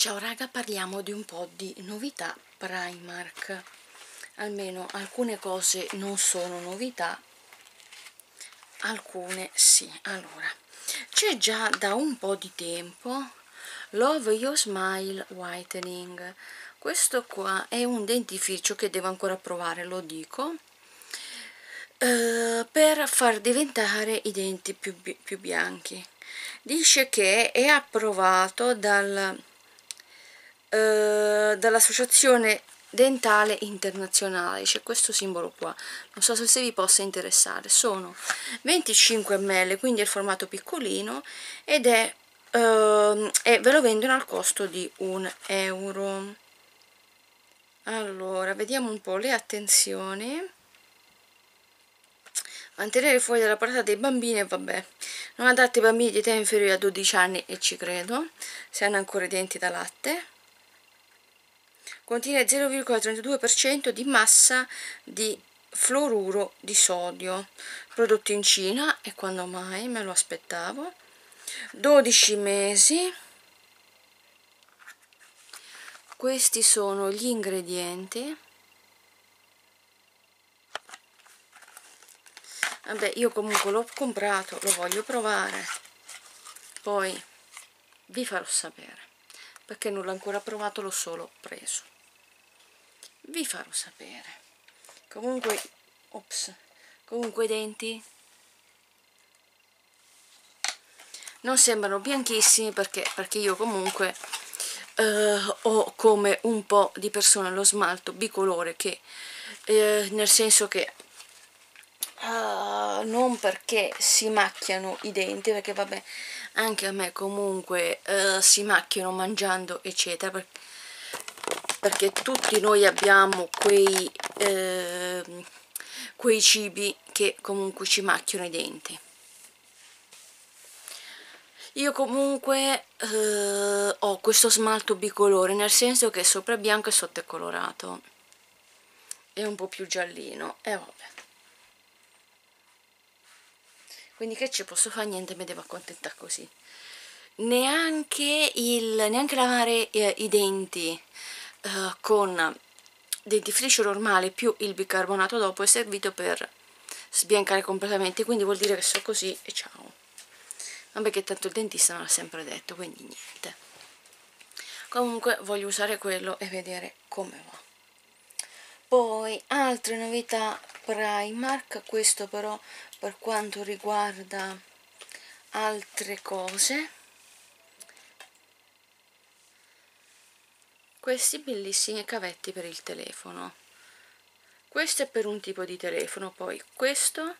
Ciao raga, parliamo di un po' di novità Primark. Almeno alcune cose non sono novità, alcune sì. Allora, c'è già da un po' di tempo Love Your Smile Whitening. Questo qua è un dentifricio che devo ancora provare, lo dico, eh, per far diventare i denti più, più bianchi. Dice che è approvato dal eh, dall'associazione dentale internazionale. C'è questo simbolo qua. Non so se vi possa interessare. Sono 25 ml quindi è il formato piccolino ed è uh, e ve lo vendono al costo di un euro. Allora vediamo un po' le attenzioni. Mantenere fuori dalla portata dei bambini vabbè. Non adatti ai bambini di età inferiore a 12 anni e ci credo. Se hanno ancora i denti da latte contiene 0,32% di massa di fluoruro di sodio prodotto in Cina e quando mai me lo aspettavo. 12 mesi. Questi sono gli ingredienti. Vabbè io comunque l'ho comprato lo voglio provare. Poi vi farò sapere perché non l'ho ancora provato l'ho solo preso vi farò sapere. Comunque ops comunque i denti non sembrano bianchissimi perché, perché io comunque eh, ho come un po' di persone lo smalto bicolore che eh, nel senso che uh, non perché si macchiano i denti perché vabbè anche a me comunque uh, si macchiano mangiando eccetera perché perché tutti noi abbiamo quei, eh, quei cibi che comunque ci macchiano i denti. Io comunque eh, ho questo smalto bicolore nel senso che sopra è bianco e sotto è colorato. È un po' più giallino e vabbè. Quindi che ci posso fare? Niente mi devo accontentare così. Neanche, il, neanche lavare eh, i denti eh, con dentifricio normale più il bicarbonato dopo è servito per sbiancare completamente quindi vuol dire che so così e ciao. Vabbè che tanto il dentista me l'ha sempre detto quindi niente. Comunque voglio usare quello e vedere come va. Poi altre novità Primark questo però per quanto riguarda altre cose questi bellissimi cavetti per il telefono. Questo è per un tipo di telefono poi questo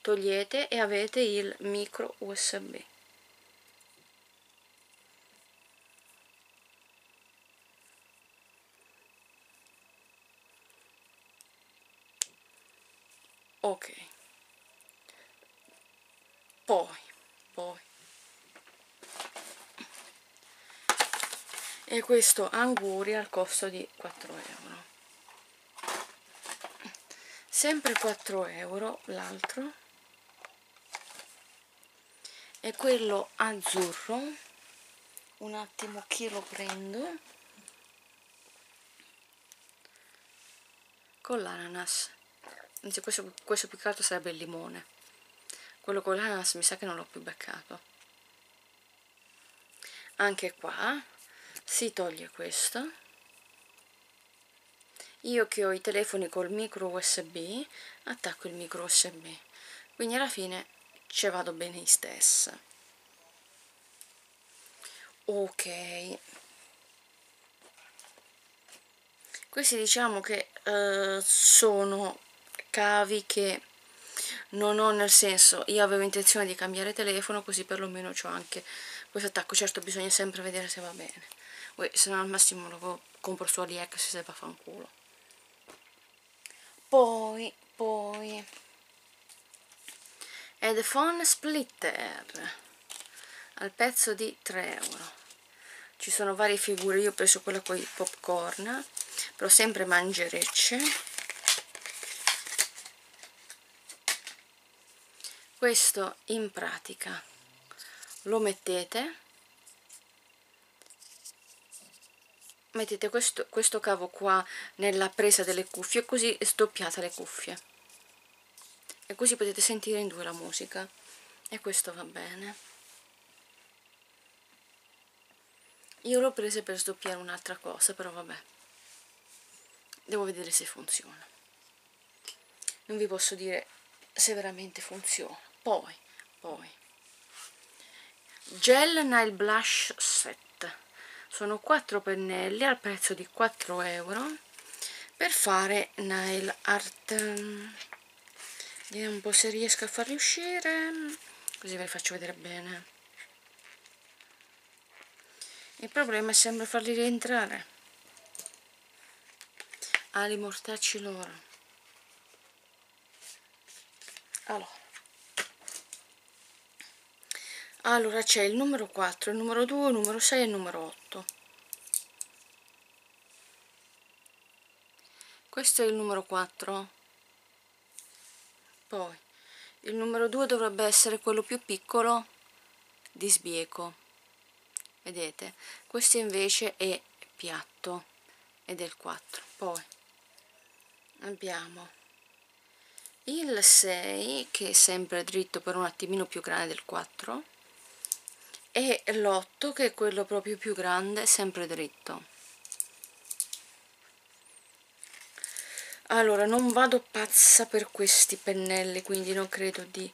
togliete e avete il micro usb ok. Poi poi e questo anguri al costo di 4 euro. Sempre 4 euro l'altro. E quello azzurro. Un attimo chi lo prendo? Con l'ananas. Anzi questo, questo più che altro sarebbe il limone. Quello con l'ananas mi sa che non l'ho più beccato. Anche qua si toglie questo. Io che ho i telefoni col micro usb attacco il micro usb quindi alla fine ci vado bene stessa. Ok. Questi diciamo che uh, sono cavi che non ho nel senso io avevo intenzione di cambiare telefono così perlomeno ho anche questo attacco. Certo bisogna sempre vedere se va bene Uè, se no al massimo lo compro su AliEx se va a fanculo. Poi poi. Headphone splitter. Al pezzo di 3 euro. Ci sono varie figure io ho preso quella con i popcorn però sempre mangerecce. Questo in pratica lo mettete mettete questo, questo cavo qua nella presa delle cuffie così sdoppiate le cuffie. E così potete sentire in due la musica. E questo va bene. Io l'ho presa per sdoppiare un'altra cosa però vabbè. Devo vedere se funziona. Non vi posso dire se veramente funziona. Poi poi. Gel nail blush set sono 4 pennelli al prezzo di 4 euro per fare nail art. Vediamo un po' se riesco a farli uscire così ve li faccio vedere bene. Il problema è sempre farli rientrare. Ali mortacci loro. Allora allora c'è il numero 4, il numero 2, il numero 6 e il numero 8 questo è il numero 4 poi il numero 2 dovrebbe essere quello più piccolo di sbieco. Vedete? Questo invece è piatto ed è il 4 poi abbiamo il 6 che è sempre dritto per un attimino più grande del 4 e l'8 che è quello proprio più grande sempre dritto. Allora non vado pazza per questi pennelli quindi non credo di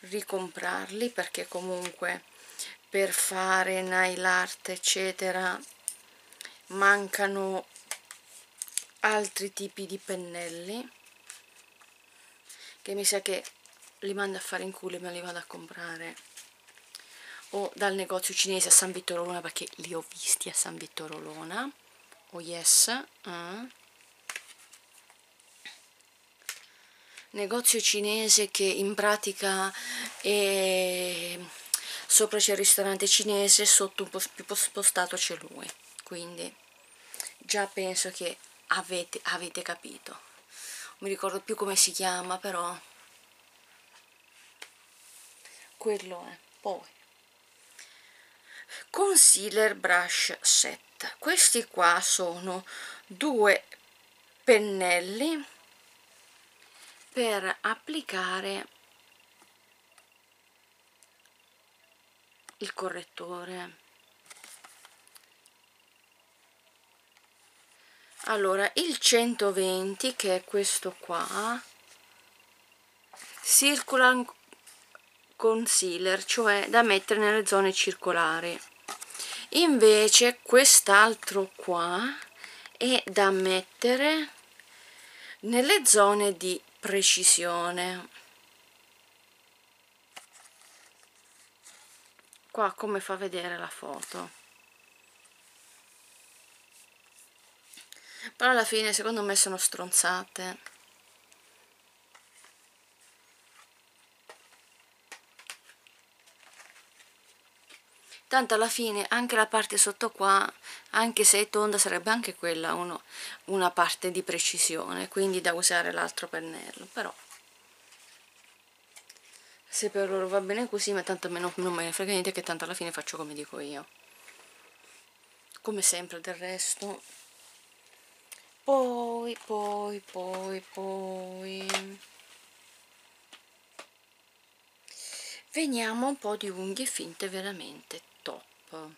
ricomprarli perché comunque per fare nail art eccetera mancano altri tipi di pennelli che mi sa che li mando a fare in culo e me li vado a comprare o dal negozio cinese a San Vittoro Luna perché li ho visti a San Vittoro Luna oh yes uh. negozio cinese che in pratica è sopra c'è il ristorante cinese sotto un po' più spostato c'è lui. Quindi già penso che avete, avete capito. Non mi ricordo più come si chiama però quello è. Poi concealer brush set. Questi qua sono due pennelli per applicare il correttore. Allora il 120 che è questo qua circular concealer cioè da mettere nelle zone circolari. Invece quest'altro qua è da mettere nelle zone di precisione. Qua come fa vedere la foto? Però alla fine secondo me sono stronzate tanto alla fine anche la parte sotto qua anche se è tonda sarebbe anche quella uno, una parte di precisione quindi da usare l'altro pennello però se per loro va bene così ma tanto a me non, non me ne frega niente che tanto alla fine faccio come dico io. Come sempre del resto. Poi poi poi poi. Veniamo un po' di unghie finte veramente top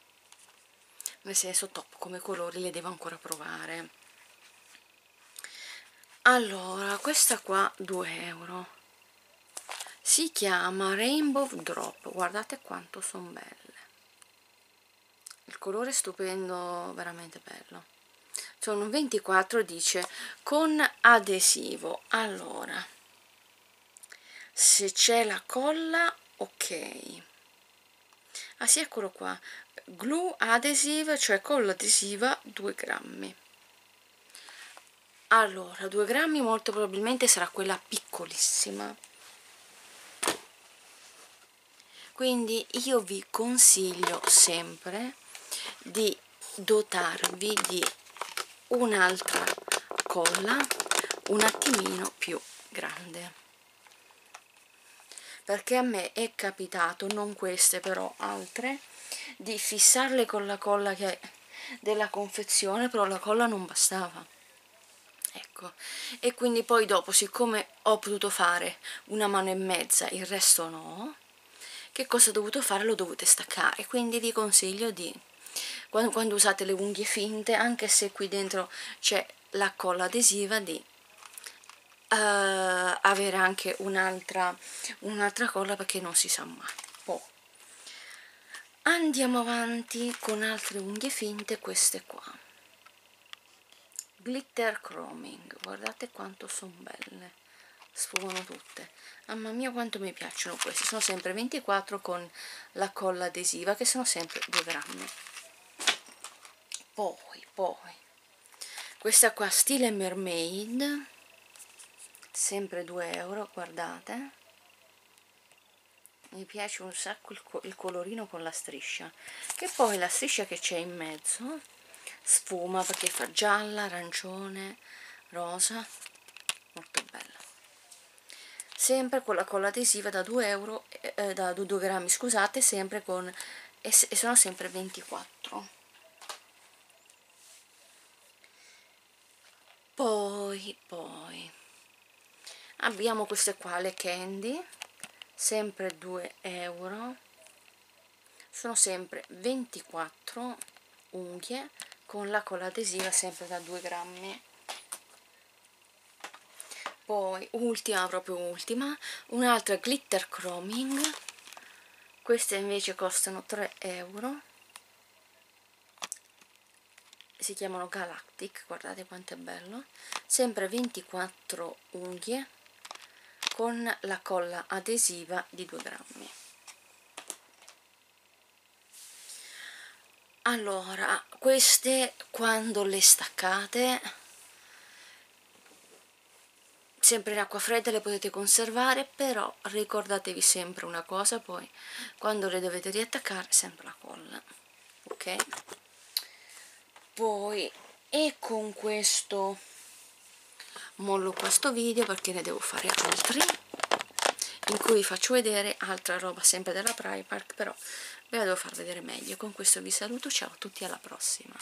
nel senso top come colori le devo ancora provare. Allora questa qua 2 euro. Si chiama rainbow drop. Guardate quanto sono belle. Il colore è stupendo veramente bello. Sono 24 dice con adesivo. Allora se c'è la colla ok ah sì eccolo qua. Glue adhesive cioè colla adesiva 2 grammi. Allora 2 grammi molto probabilmente sarà quella piccolissima. Quindi io vi consiglio sempre di dotarvi di un'altra colla un attimino più grande perché a me è capitato, non queste però altre, di fissarle con la colla che della confezione però la colla non bastava. Ecco. E quindi poi dopo siccome ho potuto fare una mano e mezza il resto no che cosa ho dovuto fare? lo dovete staccare. Quindi vi consiglio di quando, quando usate le unghie finte anche se qui dentro c'è la colla adesiva di uh, avere anche un'altra un'altra colla perché non si sa mai. Poi andiamo avanti con altre unghie finte queste qua. Glitter chroming guardate quanto sono belle. Sfumano tutte. Mamma mia quanto mi piacciono queste. Sono sempre 24 con la colla adesiva che sono sempre 2 grammi. Poi poi. Questa qua stile mermaid sempre 2 euro guardate. Mi piace un sacco il, co il colorino con la striscia. Che poi la striscia che c'è in mezzo sfuma perché fa gialla, arancione, rosa. Molto bella. Sempre con la colla adesiva da 2 euro eh, da 2 grammi scusate sempre con e, e sono sempre 24 poi poi abbiamo queste qua le candy sempre 2 euro. Sono sempre 24 unghie con la colla adesiva sempre da 2 grammi. Poi ultima proprio ultima un'altra glitter chroming. Queste invece costano 3 euro. Si chiamano galactic guardate quanto è bello. Sempre 24 unghie con la colla adesiva di 2 grammi. Allora queste quando le staccate sempre in acqua fredda le potete conservare però ricordatevi sempre una cosa poi quando le dovete riattaccare sempre la colla ok? Poi e con questo mollo questo video perché ne devo fare altri in cui vi faccio vedere altra roba sempre della Primark però ve la devo far vedere meglio. Con questo vi saluto ciao a tutti alla prossima